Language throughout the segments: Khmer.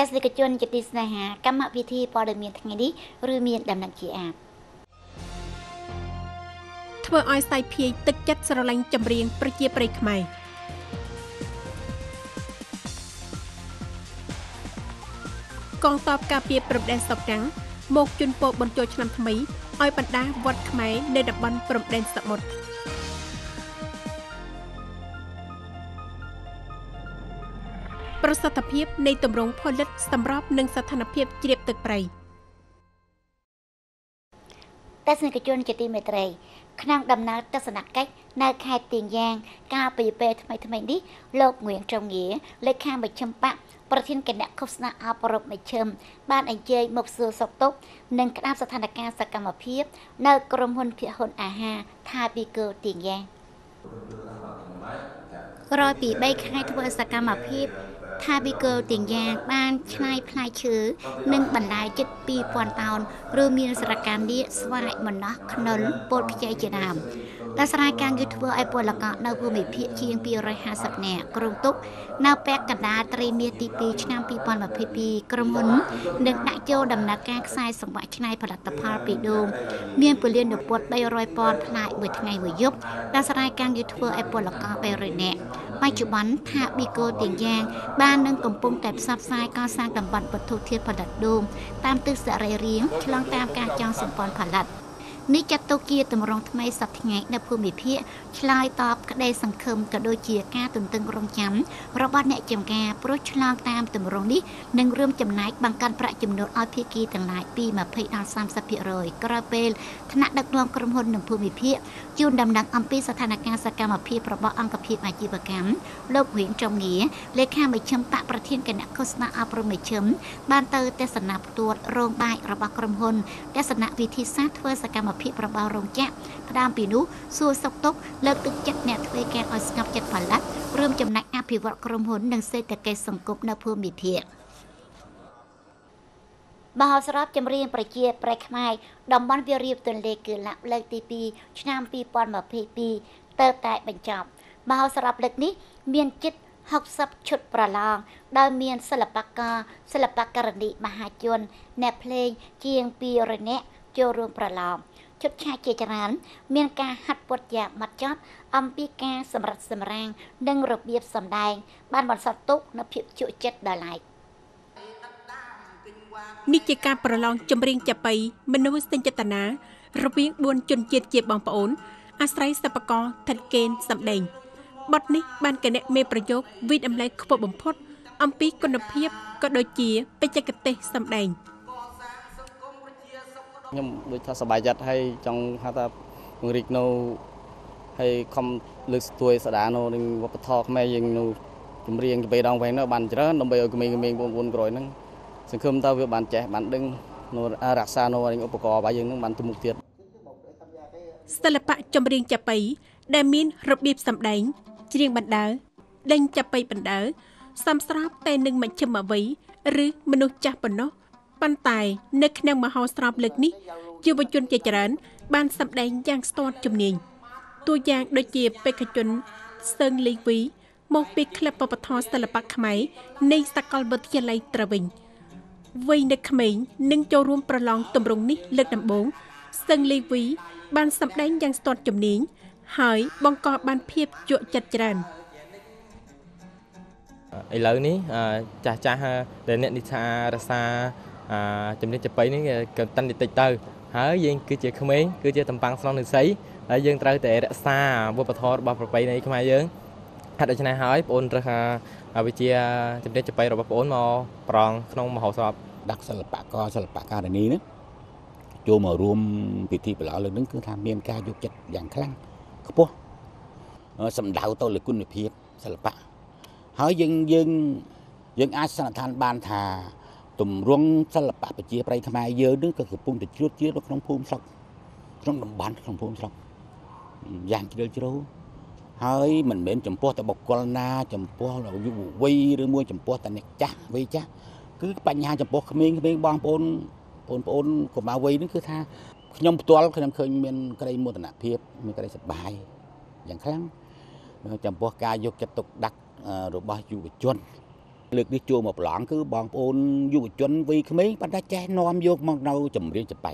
ទេសនិកជនជាទីស្នេហាកម្មវិធីព័ត៌មានថ្ងៃនេះឬមានដំណឹងជាអាបធ្វើឲ្យសាយភាយទឹកចិត្តស្រឡាញ់ចម្រៀងប្រជាប្រិយខ្មែរកងតបការពារព្រំដែនសពទាំងមកជូនពរបញ្ចូលឆ្នាំថ្មីឲ្យបណ្ដាវត្តខ្មែរនៅតំបន់ព្រំដែនសមុទ្រ ប្រសិទ្ធភាពនៃទម្រង់ផលិតសម្រាប់នឹងស្ថានភាពជ្រាបទឹកប្រៃទស្សនិកជនជាទីមេត្រីក្នុងដំណើរទស្សនកិច្ចនៅខេត្តទៀងយ៉ាង កាលពីពេលថ្មីថ្មីនេះលោកងៀងត្រងងារលេខាមជ្ឈិមបកប្រធានគណៈឃោសនាអប់រំមជ្ឈិមបានអញ្ជើញមកសួរសុខទុក្ខនិងក្តាប់ស្ថានភាពសកម្មភាពនៅក្រុមហ៊ុនភៀកហ៊ុនអាហារថាប៊ីកើទៀងយ៉ាង ក្រោយពី3ខែធ្វើសកម្មភាពថាវីកើទាំងយ៉ាងបានឆ្នៃផ្លែឈើនិងបន្លែជិត2000តោនឬមានសារកម្មនេះស្វាយម្នោះខ្នុនពោតខ្ចីជាដើម ដែលស្រ័យការងារធ្វើឲ្យពលករនៅភូមិភាគជាង250នាក់ក្រុងទុកនៅពាក់កណ្ដាលត្រីមាសទី2ឆ្នាំ2022ក្រុមហ៊ុននឹងដាក់ចូលដំណើរការខ្សែសង្វាក់ឆ្នៃផលិតផលពីដូងមានពលាននពុត300ពាន់ផ្លែមួយថ្ងៃមួយយប់ដែលស្រ័យការងារធ្វើឲ្យពលករ300នាក់បច្ចុប្បន្នថាប៊ីកូទាំងយ៉ាងបាននឹងកំពុងតែផ្សព្វផ្សាយកសាងតំបន់វត្ថុធាតុផលិតដូងតាមទិសសរីរាង្គឆ្លងតាមការចងសម្ព័ន្ធផលិត។ នេះចាត់ទុកជាទម្រង់ថ្មីសប្តាហ៍ថ្ងៃនៅភូមិភាគឆ្លើយតបក្តីសង្ឃឹមក៏ដូចជាការទន្ទឹងរង់ចាំរបស់អ្នកចំការព្រោះឆ្លងតាមទម្រង់នេះនឹងរួមចំណែកបង្កើនប្រាក់ចំណូលឲ្យភាគីទាំងឡាយពី20ដល់30%ក្រោយពេលថ្នាក់ដឹកនាំក្រុមហ៊ុននិងភូមិភាគជូនដំណឹងអំពីស្ថានភាពសកម្មភាពរបស់អង្គភាពអាជីវកម្មលោកវៀងចំងាលេខាមជ្ឈិមបកប្រធានគណៈឃោសនាអប់រំមជ្ឈិមបានទៅទស្សនាផ្ទាល់រោងបាយរបស់ក្រុមហ៊ុនទស្សនវិធីសាស្ត្រធ្វើសកម្មភាពរបស់រោងចក្រផ្ដើមពីនោះសួរសុខទុក្ខលើកទឹកចិត្តអ្នកធ្វើការឲ្យស្ងប់ចិត្តផលិតរួមចំណែកអភិវឌ្ឍក្រុមហ៊ុននិងសេដ្ឋកិច្ចសង្គមនៅភូមិភាគបោះស្របចម្រៀងប្រជាប្រិយខ្មែរតំបន់វារៀបទន្លេគឺលាក់លើកទី2ឆ្នាំ2022ទៅតែបញ្ចប់បោះស្របលើកនេះមានជិត60ឈុតប្រឡងដោយមានសិល្បករសិល្បករនីមហាជនអ្នកភ្លេងជាង200នាក់ចូលរួមប្រឡង ជុតឆាកជាច្រើនមានការហាត់ពត់យ៉ាងម៉ត់ចត់អំពីការសម្រិតសម្រាំងនិងរបៀបសម្ដែង បានបន្សល់ទុកនូវភាពជក់ចិត្តដល់ឡែកនេះជាការប្រឡងចម្រៀងចាប៉ីមនុស្សទិញចេតនារវាង4ជនជាតិជាបងប្អូន អាស្រ័យសិប្បករថិតកេនសម្ដែងបទនេះបានគណៈមេប្រយោគវិតម្លៃខ្ពស់បំផុត អំពីគុណភាពក៏ដូចជាបច្ចេកទេសសម្ដែង ខ្ញុំដូចថាសប្បាយចិត្តហើយចង់ហៅថាពង្រីកនៅហើយខំលើកស្ទួយស្ដារនៅនឹងវប្បធម៌ខ្មែរយើងនៅចម្រៀងទៅដងវែងនោះបានច្រើនដើម្បីឲ្យក្មេងៗបងប្អូនក្រោយហ្នឹងសង្ឃឹមថាវាបានចេះបានដឹងនៅរក្សានៅឧបករណ៍របស់យើងហ្នឹងបានទៅមុខទៀតសិល្បៈចម្រៀងចាប៉ីដែលមានរបៀបសម្ដែងច្រៀងបណ្ដើដេញចាប៉ីបណ្ដើសំស្របតែនឹងមជ្ឈិមអវ័យឬមនុស្សចាស់ប៉ុណ្ណោះ ប៉ុន្តែនៅក្នុងមហោស្រពលើកនេះយុវជនជាច្រើន បានសម្ដែងយ៉ាងស្ទាត់ជំនាញតួយ៉ាងដូចជាបេក្ខជនស្ទើងលីវីមកពីក្លឹបបពធសិល្បៈខ្មែរនៃសាកលវិទ្យាល័យត្រវិញវ័យនៅក្មេងនឹងចូលរួមប្រឡងទម្រង់នេះលើកដំបូងស្ទើងលីវីបានសម្ដែងយ៉ាងស្ទាត់ជំនាញហើយបង្កបានភាពជក់ចិត្តច្រើនឥឡូវនេះចាស់ចាស់ដែលអ្នកនិសារសា ជំនាញចប៉ីនេះក៏តិនតិចទៅហើយយើងគឺជាក្មេងគឺជាតំប៉ាំងស្រុងនិស័យហើយយើងត្រូវតែរក្សាវប្បធម៌របស់ប្រពៃណីខ្មែរយើងហេតុដូច្នេះហើយបងអូនត្រូវថាវិជាជំនាញចប៉ីរបស់បងអូនមកប្រងក្នុងមហោស្រពដាក់សិល្បករសិល្បករនីនេះចូលមករួមពិធីប្រឡងលើនឹងគឺថាមានការយកចិត្តយ៉ាងខ្លាំងខ្ពស់សម្ដៅទៅលើគុណភាពសិល្បៈហើយយើងយើងយើងអាចសន្និដ្ឋានបានថា ទម្រង់សិល្បៈប្រជាប្រិយខ្មែរយើងនឹងក៏កំពុងតែជ្រួតជ្រាបនៅក្នុងភូមិស្រុកក្នុងតំបន់ក្នុងភូមិស្រុកយ៉ាងជ្រាលជ្រៅហើយមិនមែនចំពោះតែបុគ្គលណា ចំពោះយុវវ័យឬមួយចំពោះតែអ្នកចាស់វ័យចាស់គឺបញ្ហាចំពោះក្មេងៗបងប្អូនបងប្អូនកុមារវ័យនេះគឺថាខ្ញុំផ្ទាល់ខ្ញុំឃើញមានក្តីមោទនភាពមានក្តីសប្បាយយ៉ាងខ្លាំងចំពោះការយកចិត្តទុកដាក់របស់យុវជន លើកនេះជួមកប្រឡងគឺបងប្អូនយុវជនវ័យក្មេងប៉ុន្តែចេះនាំយកមកនៅចម្រៀងចបៃ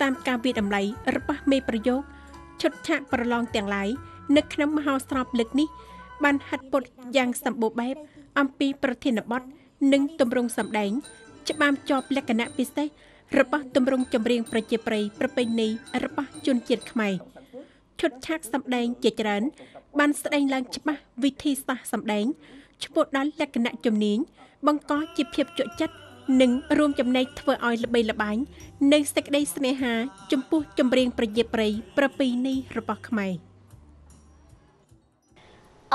តាមការវិតម្លៃរបស់មេប្រយោគឈុតឆាកប្រឡងទាំងឡាយនៅក្នុងមហោស្រពលើកនេះ បានហាត់ពុតយ៉ាងសម្បូរបែប អំពីប្រធានបទនិងទម្រង់សម្ដែង ច្បាមជាប់លក្ខណៈពិសេសរបស់ទម្រង់ចម្រៀងប្រជាប្រិយប្រពៃណីរបស់ជនជាតិខ្មែរឈុតឆាកសម្ដែងជាច្រើនបានស្ដែងឡើងច្បាស់វិធីសាស្ត្រសម្ដែង ឈ្មោះដល់លក្ខណៈជំនាញបង្កជាភាពជក់ចិត្តនិងរួមចំណែកធ្វើឲ្យល្បីល្បាញនៅសេចក្តីស្នេហាចំពោះចម្រៀងប្រយុទ្ធប្រៃប្រពៃណីរបស់ខ្មែរ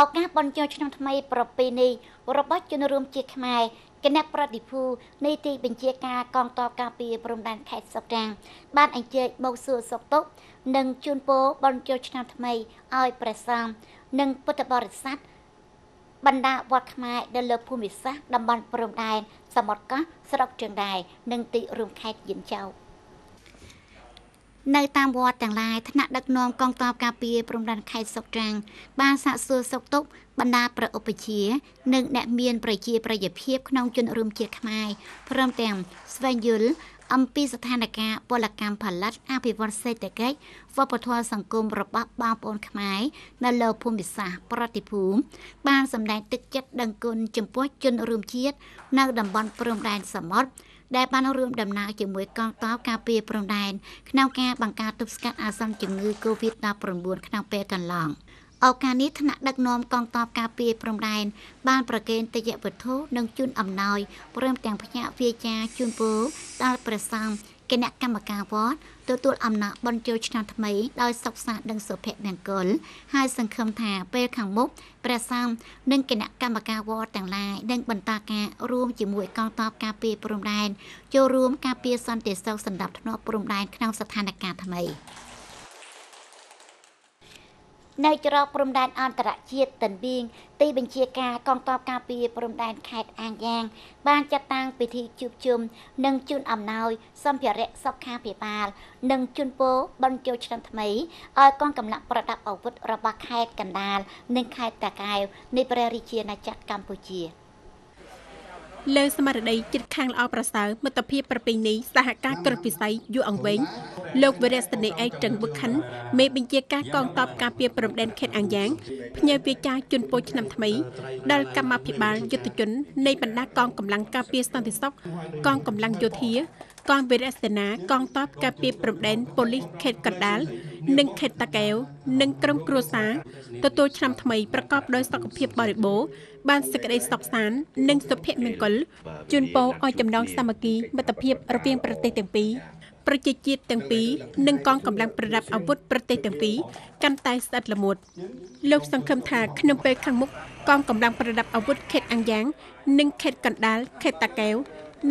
ឱកាសបញ្ចុះឆ្នាំថ្មីប្រពៃណីរបស់ជនរួមជាតិខ្មែរគណៈប្រតិភូនៃទីបញ្ជាការកងទ័ពការពារព្រំដែនខេត្តសុកត្រាំងបានអញ្ជើញមកសួរសុខទុក្ខនិងជូនពរបញ្ចុះឆ្នាំថ្មីឲ្យព្រះសង្ឃនិងពុទ្ធបរិស័ទ បណ្ដាវត្តខ្មែរនៅលើភូមិសាស្ត្រតំបន់ព្រំដែនសមុទ្រកោះស្រុកជើងដែរនិងទីរួមខេត្តយានចៅនៅតាមវត្តទាំងឡាយថ្នាក់ដឹកនាំកងទ័ពការពារព្រំដែនខេត្តសុកត្រាំងបានសាកសួរសុខទុក្ខបណ្ដាប្រឧបជានិងអ្នកមានប្រជាប្រិយភាពក្នុងជនរួមជាតិខ្មែរព្រមទាំងស្វែងយល់ អំពីស្ថានភាពពលកម្មផលិតអភិវឌ្ឍសេដ្ឋកិច្ចវប្បធម៌សង្គមរបស់បងប្អូនខ្មែរនៅលើភូមិសាស្ត្រប្រតិភូមិបានសម្ដែងទឹកចិត្តដឹងគុណចំពោះជនរួមជាតិនៅតំបន់ព្រំដែនសមុទ្រដែលបានរួមដំណើរជាមួយកងទ័ពការពារព្រំដែនក្នុងការបង្ការទប់ស្កាត់អាសន្នជំងឺ Covid-19 ក្នុងពេលកន្លង ឱកាសនេះថ្នាក់ដឹកនាំកងទ័ពការពារព្រំដែនបានប្រគេនទេយ្យវត្ថុនិងជូនអំណោយព្រមទាំងផ្ញើវាចាជូនពរដល់ព្រះសង្ឃគណៈកម្មការវត្តទទួលអំណរបញ្ចូលឆ្នាំថ្មីដោយសុខសាន្តនិងសុភមង្គលហើយសង្ឃឹមថាពេលខាងមុខព្រះសង្ឃនិងគណៈកម្មការវត្តទាំងឡាយនឹងបន្តការរួមជាមួយកងទ័ពការពារព្រំដែនចូលរួមការពារសន្តិសុខសម្រាប់ធ្នាប់ព្រំដែនក្នុងស្ថានភាពថ្មី។ នៅច្រកព្រំដែនអន្តរជាតិតិនបៀងទីបញ្ជាការកងទ័ពការពារព្រំដែនខេត្តអាងយ៉ាង បានចាត់តាំងពិធីជួបជុំនិងជូនអំណោយសម្ភារៈសុខាភិបាល និងជូនពរបញ្ចូលឆ្នាំថ្មីឲ្យកងកម្លាំងប្រដាប់អាវុធរបស់ខេត្តកណ្ដាលនិងខេត្តតាកែវនៃព្រះរាជាណាចក្រកម្ពុជា។ លើស្មារតីចិត្តខាងល្អប្រសើរមិត្តភាពប្រពៃណីសហការក្រឹតវិស័យយូរអង្វែងលោកវរៈស្នេហ៍ឯកត្រឹងវឹកខិនមេបញ្ជាការកងទ័ពការពារព្រំដែនខេត្តអាំងយ៉ាងផ្ញើវាចាជូនពរឆ្នាំថ្មីដល់កម្មាភិបាលយុទ្ធជននៃបណ្ដាកងកម្លាំងការពារសន្តិសុខកងកម្លាំងយោធាកងវីរៈសេនាកងទ័ពការពារព្រំដែនប៉ូលីសខេត្តកណ្ដាលនិងខេត្តតាកែវនិងក្រុមគ្រួសារទទួលឆ្នាំថ្មីប្រកបដោយសុខភាពបរិបូរណ៍ បានសេចក្តីសុខសាន្តនិងសុភមង្គលជូនពរឲ្យចំណងសាមគ្គីមិត្តភាពរវាងប្រទេសទាំងពីរប្រជាជាតិទាំងពីរនិងកងកម្លាំងប្រដាប់អាវុធប្រទេសទាំងពីរកាន់តែស្អិតល្មួតលោកសង្ឃឹមថាក្នុងពេលខាងមុខកងកម្លាំងប្រដាប់អាវុធខេត្តអាំងយ៉ាង និងខេត្តកណ្ដាលខេត្តតាកែវ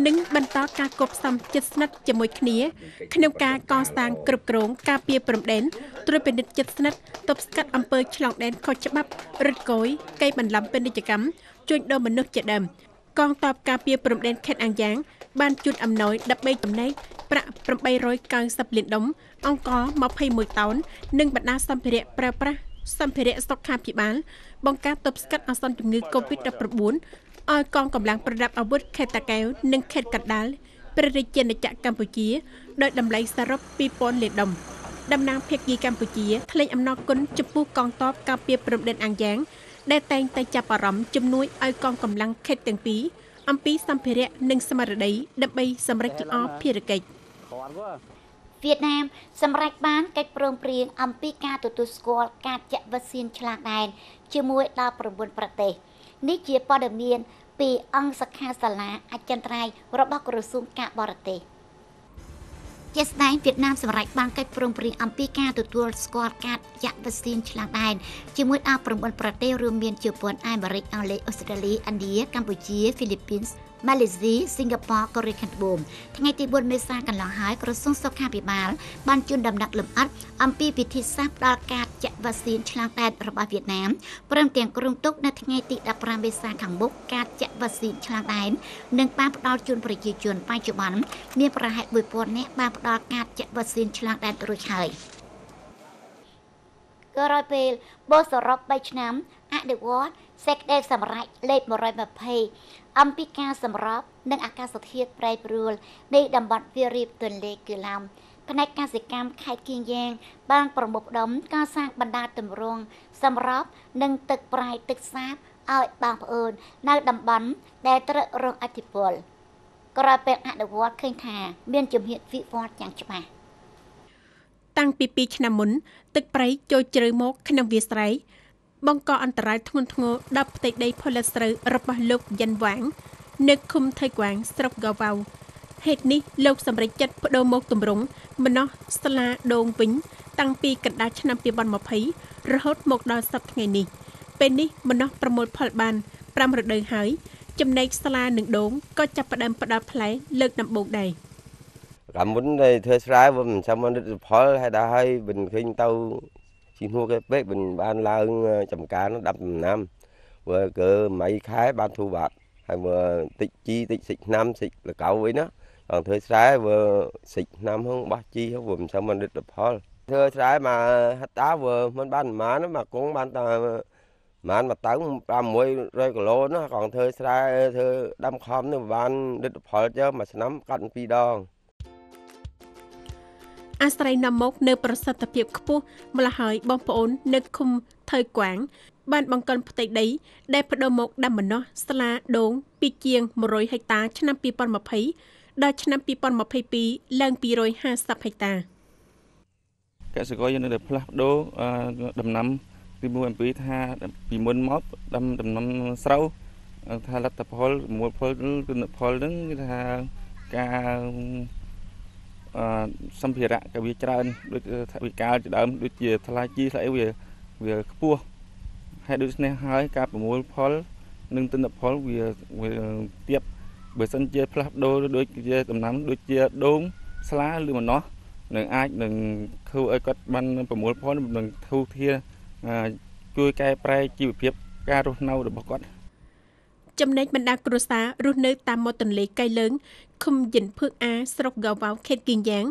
និងបន្តការគប់សំចិត្តស្និទ្ធជាមួយគ្នាក្នុងការកសាងគ្រប់គ្រងការពារព្រំដែនត្រួតពិនិត្យចិត្តស្និទ្ធទប់ស្កាត់អំពើឆ្លងដែនខុសច្បាប់រឹតគយកៃបន្លំពាណិជ្ជកម្មជួញដូរមនុស្សជាដើមកងទ័ពការពារព្រំដែនខេត្តអាំងយ៉ាង បានជូនអំណោយ13ចំណែកប្រាក់890លានដុំអង្គ21តោននិងបណ្ដាសម្ភារៈប្រើប្រាស់សម្ភារៈសុខាភិបាលបង្ការទប់ស្កាត់អាសន្នជំងឺ Covid-19 ឲ្យកងកម្លាំងប្រដាប់អាវុធខេត្តតាកែវនិងខេត្តកណ្ដាលព្រះរាជាណាចក្រកម្ពុជាដោយតម្លៃសរុប2000លានដុល្លារតំណាងភាគីកម្ពុជាថ្លែងអំណរគុណចំពោះកងទ័ពការពារព្រំដែនអាំងយ៉ាង ដែលតែងតែចាប់អារម្មណ៍ជំនួយឲ្យកងកម្លាំងខេត្តទាំងពីរអំពីសម្ភារៈនិងស្មារតីដើម្បីសម្រេចល្អភារកិច្ចវៀតណាមសម្រេចបានកិច្ចព្រមព្រៀងអំពីការទទួលស្គាល់ការចាក់វ៉ាក់ស៊ានឆ្លងដែនជាមួយដល់9ប្រទេស នេះជាព័ត៌មាន ពីអង្គសខាសាលាអចិន្ត្រៃយ៍របស់ក្រសួងការបរទេសជាស្ដែងវៀតណាមសម្រេចបានកិច្ចព្រមព្រៀងអំពីការទទួលស្គាល់កាតយ៉ាក់វ៉ាស៊ីនឆ្លងដែនជាមួយអា9ប្រទេសរួមមានជប៉ុនអាមេរិកអង់គ្លេសអូស្ត្រាលីឥណ្ឌាកម្ពុជាហ្វីលីពីន ម៉ាឡេស៊ីសិង្ហបុរីកូរ៉េខាងត្បូងថ្ងៃទី4មេសាកន្លងហើយក្រសួងសុខាភិបាលបានជូនដំណាក់លម្អិតអំពីវិធីសាស្ត្រផ្ដល់ការចាក់វ៉ាស៊ីនឆ្លងដែនរបស់វៀតណាមព្រមទាំងគ្រោងទុកនៅថ្ងៃទី15មេសាខាងមុខការចាក់វ៉ាស៊ីនឆ្លងដែននឹងបានផ្ដល់ជូនប្រជាជនបច្ចុប្បន្នមានប្រហែល1000នាក់បានផ្ដល់ការចាក់វ៉ាស៊ីនឆ្លងដែនរួចហើយក្រោយពេលបូសសរុប3ឆ្នាំអនុវត្តសេចក្តីសម្រេចលេខ120 អំពីការសម្របនិងអាកាសធាតុប្រែប្រួលនៃតំបន់វារីបទន្លេគីឡំផ្នែកកសិកម្មខេត្តគៀងយ៉ាងបានប្រមុខដុំកសាងបណ្ដាទម្រង់សម្រាប់និងទឹកប្រៃទឹកសាបឲ្យបងប្អូននៅតំបន់ដែលត្រូវរងអធិពលក្រោយពេលអនុវត្តឃើញថាមានជំហានវិវត្តយ៉ាងច្បាស់តាំងពី2ឆ្នាំមុនទឹកប្រៃចូលជ្រៅមកក្នុងវាលស្រែ បង្កអន្តរាយធ្ងន់ធ្ងរដល់ផ្ទៃដីផលិតស្រូវរបស់លោកយ៉ាន់វាងនៅឃុំថៃក្វាងស្រុកកៅវ៉ៅហេតុនេះលោកសម្រេចចិត្តបដូរមកទម្រង់ម្នោះស្លាដូងវិញតាំងពីកណ្ដាលឆ្នាំ2020រហូតមកដល់សប្តាហ៍ថ្ងៃនេះពេលនេះម្នោះប្រមូលផលបាន5រដូវហើយចំណែកស្លានិងដូងក៏ចាប់ផ្ដើមផ្ដល់ផ្លែលើកដំបូងដែរកាលមុនតែធ្វើស្រែវាមិនចាំនិតផលហើយដល់ហើយមិនឃើញទៅ ជីហួរគេពេកមិនបានឡើងចំការនោះដាប់ដំណាំវាកើមួយខែបានធូរបាត់ហើយមើតិចជីតិចសិចឆ្នាំសិចលកៅអីណាដល់ធ្វើស្រែវាសិចឆ្នាំហ្នឹងបោះជីហ្នឹងវាមិនសមនិតផលធ្វើស្រែមកហត្តាវាមិនបានប្រហែលមកគង់បានតែប្រហែលមកតើ600គីឡូណា còn ធ្វើស្រែធ្វើដាំខំនេះបានលទ្ធផលចុះមួយឆ្នាំកាត់2ដង អាស្រ័យនាំមកនៅប្រសិទ្ធភាពខ្ពស់ម្ល៉េះហើយបងប្អូននៅឃុំថើយក្វាង បានបង្កើនផ្ទៃដី ដែលបដូរមកដាំម្នាស់ស្លាដូងពីជាង100ហិកតាឆ្នាំ2020ដល់ឆ្នាំ2022ឡើង250ហិកតាកសិករយើងនៅតែផ្លាស់ប្ដូរដំណាំទីមួយអំពីថាពីមុនមកដាំដំណាំស្រូវថាលទ្ធផលមូលផលគឺផលហ្នឹងគឺថាការអឺ សម្ភារៈក៏វាច្រើនដូចថាវិកាលជាដើមដូចជាថ្លៃជីថ្លៃអីវាវាខ្ពស់ហើយដូច្នេះហើយការប្រមូលផល និងទិន្នផលវាវាទៀបបើសិនជាផ្លាស់ប្ដូរដូចជាដំណាំដូចជាដូងស្លាឬម្នាស់នឹងអាចនឹងធ្វើឲ្យគាត់បានប្រមូលផលនឹងធូរធារជួយកែប្រែជីវភាពការរស់នៅរបស់គាត់ ចំណែកបណ្ដាគ្រួសាររស់នៅតាមមាត់ទន្លេកៃលើងឃុំយិនភឿកអាស្រុកកៅវ៉ៅខេត្តគីយ៉ាង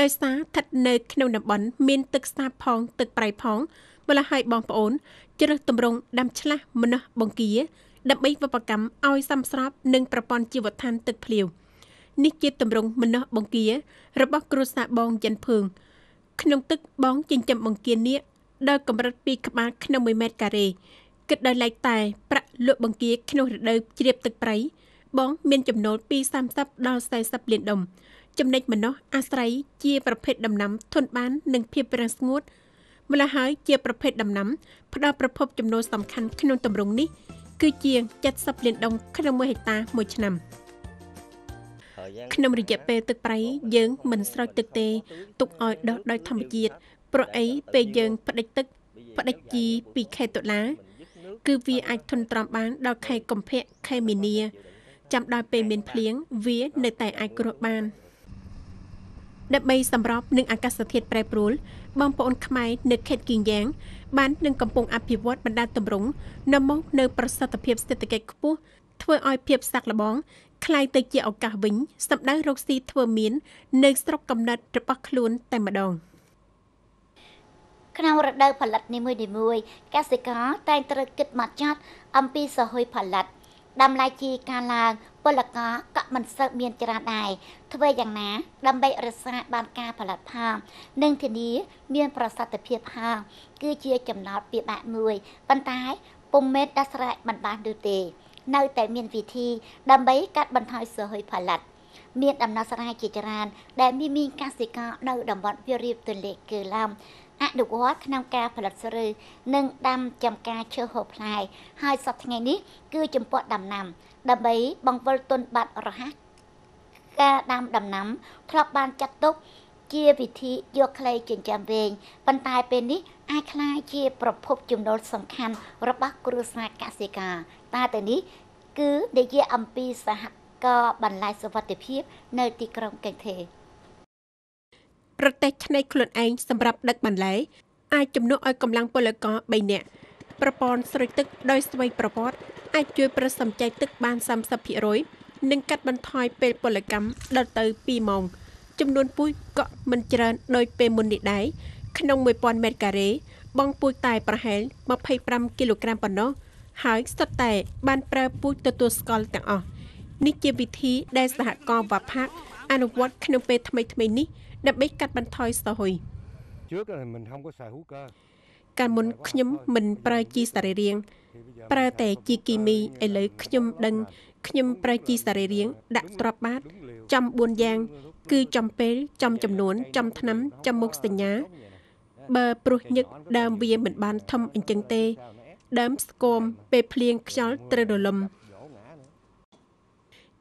ដោយសារស្ថិតនៅក្នុងតំបន់មានទឹកសាបផងទឹកប្រៃផងម្ល៉េះហើយបងប្អូនជ្រើសទម្រង់ដាំឆ្លាស់ម្នោះបង្គាដើម្បីវប្បកម្មឲ្យសមស្របនឹងប្រព័ន្ធជីវដ្ឋានទឹកភ្លៀវនេះជាទម្រង់ម្នោះបង្គារបស់គ្រួសារបងយិនភឿងក្នុងទឹកបងចិញ្ចឹមបង្គានេះដល់កម្រិត2ក្បាលក្នុង1ម៉ែត្រការ៉េ គិតដោយឡែកតែប្រាក់លក់បង្គាក្នុងរដូវជ្រាបទឹកប្រៃបងមានចំណូលពី30ដល់40លានដុំចំណេចម្នោះអាស្រ័យជាប្រភេទដំណាំធន់បាននឹងភាពរាំងស្ងួតម្ល៉េះហើយជាប្រភេទដំណាំផ្ដល់ប្រភពចំណូលសំខាន់ក្នុងទម្រង់នេះ គឺជាង70លានដុំក្នុង1ហិកតាមួយឆ្នាំក្នុងរយៈពេលទឹកប្រៃយើងមិនស្រោចទឹកទេ ទុកឲ្យដុះដោយធម្មជាតិព្រោះអីពេលយើងផ្ដិចទឹកផ្ដិចជីពីខែតុលា គឺវាអាចធន់ទ្រាំបានដល់ខែកុម្ភៈខែមីនា ចាំដល់ពេលមានភ្លៀងវានៅតែអាចគ្រោះបានដើម្បីសម្របនឹងអាកាសធាតុប្រែប្រួលបងប្អូនខ្មែរនៅខេត្តគីយ៉ាងបាននឹងកំពុងអភិវឌ្ឍបណ្ដាទម្រង់នាំមកនៅប្រសិទ្ធភាពសេដ្ឋកិច្ចខ្ពស់ធ្វើឲ្យភាពសាក់លបងคล้ายទៅជាឱកាសវិញសម្ដៅរកស៊ីធ្វើមាននៅស្រុកកំណើតរបស់ខ្លួនតែម្ដង។ ក្នុងរដូវផលិតនីមួយៗកសិករតែងត្រូវគិតមកចាត់អំពីសហុយផលិតដំឡៃជីការឡើងពលករក៏មិនសូវមានច្រើនដែរធ្វើយ៉ាងណា ដើម្បីរក្សាបានការផលិតផលនិងធានាមានប្រសិទ្ធភាពផលគឺជាចំណោទពិបាកមួយប៉ុន្តែពុំមែនដាស់ស្រែកមិនបាននោះទេ នៅតែមានវិធី ដើម្បីកាត់បន្ថយសហុយផលិត មានដំណោះស្រាយជាច្រើនដែលមានមានកសិករនៅតំបន់វារីបទន្លេគឺឡំ អនុវត្តក្នុងការផលិតស្រូវនិងដាំចំការឈើហូបផ្លែហើយសប្តាហ៍ថ្ងៃនេះគឺចំពោះដំណាំ ដើម្បីបង្វិលទុនបាត់រហ័សការដាំដំណាំធ្លាប់បានចាត់ទុកជាវិធីយកគ្លេចិញ្ចឹមវែងប៉ុន្តែពេលនេះអាចក្លាយជា ប្រភពចំណូលសំខាន់របស់គ្រួសារកសិករតែទៅនេះ គឺនិយាយអំពីសហគមន៍បន្លែសុវត្ថិភាព នៅទីក្រុងកេងទេ រទេសឆ្នៃខ្លួនឯងសម្រាប់ដឹកបន្លែអាចជំនួសឲ្យកម្លាំងពលករ3នាក់ប្រព័ន្ធស្រោចទឹកដោយស្វ័យប្រវត្តិអាចជួយប្រសំចៃទឹកបាន30%និងកាត់បន្ថយពេលពលកម្មដល់ទៅ2ម៉ោងចំនួនពូជក៏មិនច្រើនដោយពេលមុននេះដែរក្នុង1000ម៉ែត្រការ៉េបងពូជតែប្រហែល25គីឡូក្រាមប៉ុណ្ណោះហើយស្ទើរតែបានប្រើពូជទទួលស្គាល់ទាំងអស់នេះជាវិធីដែលសហគមន៍វ៉ាផាក់អនុវត្តក្នុងពេលថ្មីៗនេះ ដើម្បីកាត់បន្ថយស្ទោយ trước là mình không có xài hữu cơ កាលមុនខ្ញុំមិនប្រើជីសរីរាង្គប្រើតែជីគីមីឥឡូវខ្ញុំដឹងខ្ញុំប្រើជីសរីរាង្គដាក់ទ្រាប់បាតចំ4យ៉ាង គឺចំពេលចំចំនួន ចំឆ្នាំចំមុខសញ្ញា បើព្រោះញឹកដើមវាមិនបានធំអញ្ចឹងទេ ដើមស្គមពេលភ្លៀងខ្យល់ត្រូវរលំ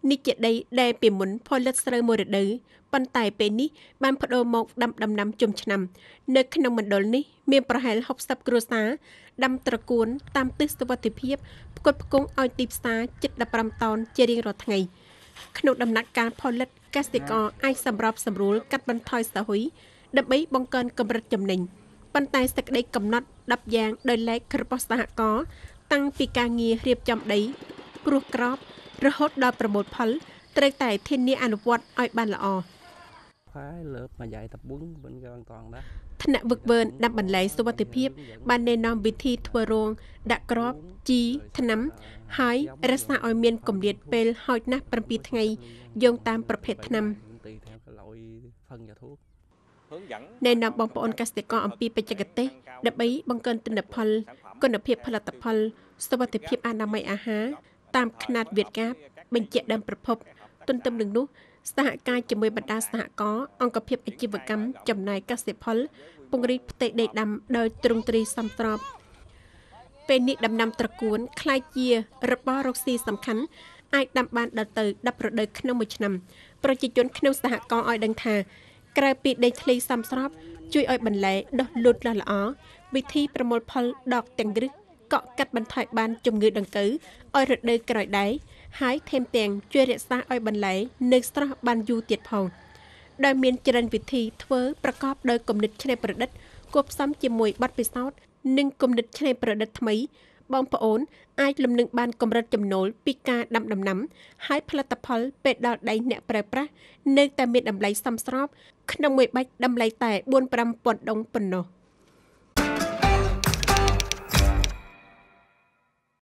នេះជាដីដែលពីមុនផលិតស្រូវមួយរដូវ ប៉ុន្តែពេលនេះបានបដូរមកដាំដំណាំជុំឆ្នាំនៅក្នុងមណ្ឌលនេះមានប្រហែល60គ្រួសារដាំត្រកួនតាមទិសសុវត្ថិភាពផ្គត់ផ្គង់ឲ្យទីផ្សារជិត15តោនជារៀងរាល់ថ្ងៃក្នុងដំណាក់កាលផលិតកសិករអាចសម្របសម្រួលកាត់បន្ថយស្ទហ៊ុយដើម្បីបង្កើនកម្រិតចំណេញប៉ុន្តែសេចក្តីកំណត់10យ៉ាងដោយឡែករបស់សហករណ៍តាំងពីការងាររៀបចំដីគ្រោះក្រប់រហូតដល់ប្រមូលផលត្រូវតែធានាអនុវត្តឲ្យបានល្អ phải lượp mà dạy tập quấn bên cái an toàn đó ថ្នាក់វឹកវើដាំបន្លែសុវត្ថិភាព បានណែនាំវិធីធ្វើរោងដាក់ក្របជីថ្នាំហើយរក្សាឲ្យមានគម្លាតពេលហោចណាស់7ថ្ងៃយោងតាមប្រភេទថ្នាំ tùy theo cái loại phân và thuốc ណែនាំបងប្អូនកសិករអំពីបច្ចេកទេសដើម្បីបង្កើនទិន្នផលគុណភាពផលិតផលសុវត្ថិភាពអនាម័យអាហារតាមຂ្នាតវិទ្យាបញ្ជាក់ដើមប្រភព ទន្ទឹមនឹងនោះ សហការជាមួយបណ្ដាសហករណ៍អង្គភាពអាជីវកម្មចំណាយកសិផល ពង្រីកផ្ទៃដីដាំដោយទ្រង់ទ្រីសំត្របពេលនេះដំណាំត្រកួនខ្លាយជារបររកស៊ីសំខាន់អាចដាំបានដល់ទៅ10រដូវក្នុងមួយឆ្នាំប្រជាជនក្នុងសហគមន៍ឲ្យដឹងថាក្រៅពីដីធ្លីសំស្របជួយឲ្យបន្លែដុះលូតលាស់ល្អវិធីប្រមូលផលដកទាំងគ្រឹះកក់កាត់បន្ថយបានជំងឺដង្កូវឲ្យរដូវក្រោយដែរ ហើយថែមទាំងជួយរក្សាឲ្យបន្លែនៅស្រស់បានយូរទៀតផងដោយមានច្រើនវិធីធ្វើប្រកបដោយគំនិតច្នៃប្រឌិតគួបផ្សំជាមួយបទពិសោធន៍និងគំនិតច្នៃប្រឌិតថ្មីបងប្អូនអាចលំនឹងបានកម្រិតចំណូលពីការដាំដំណាំ ហើយផលិតផលពេលដល់ដៃអ្នកប្រើប្រាស់នៅតែមានតម្លៃសមស្រប ក្នុងមួយបាច់តម្លៃតែ4-5ពាន់ដុងប៉ុណ្ណោះ។